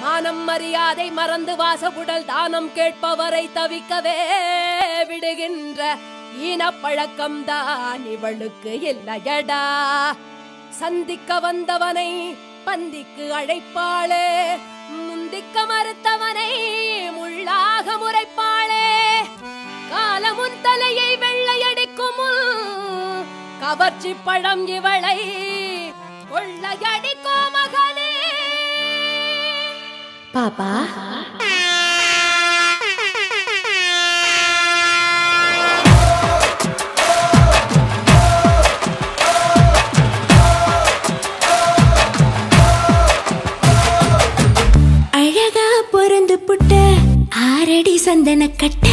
மானம் மரியாதை மறந்து வாசபுடல் தானம் கேட்பவரை தவிக்கவே விடுகின்ற ஈனப்பழக்கம்தான் இவளுக்கு இல்லையடா. சந்திக்க வந்தவனை பந்திக்கு அழைப்பாளே முந்திக்க மறுத்தவனை முள்ளாக முறைப்பாளே. காலமுன் தலையை வெள்ளையடிக்கும் கவர்ச்சி பழம் இவளை கொள்ளையடிக்கோ மகா பாபா அழகா பொருந்து புட்ட ஆரடி சந்தன கட்ட.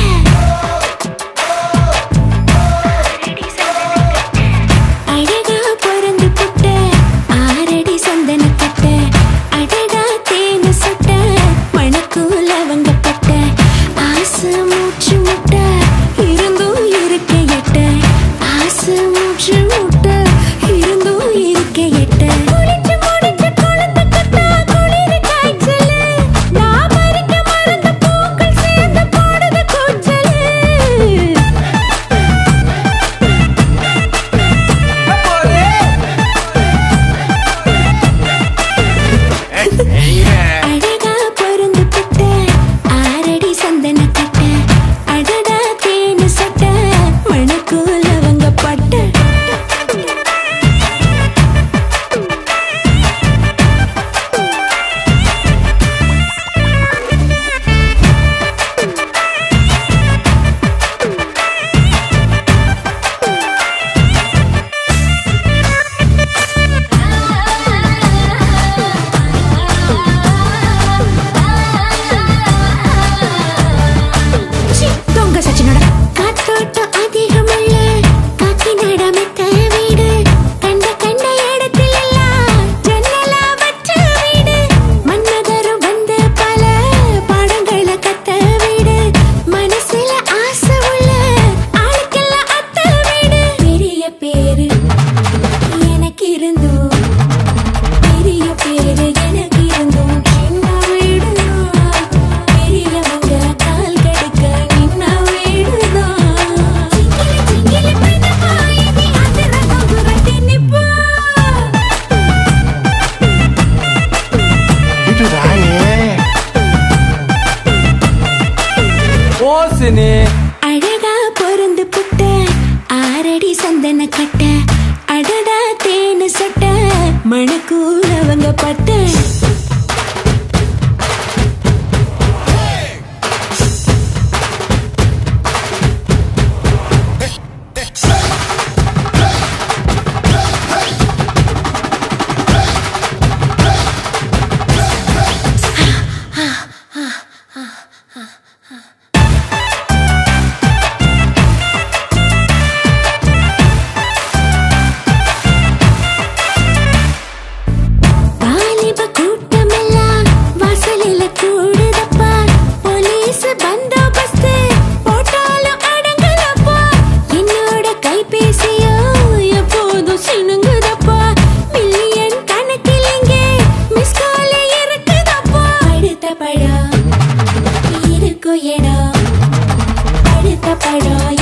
வாசனே அழகா பொருந்து புட்ட ஆரடி சந்தன கட்ட அடடா தேனு சொட்ட மணக்கூர் அவங்க பட்ட. கஷ்டப்படாய்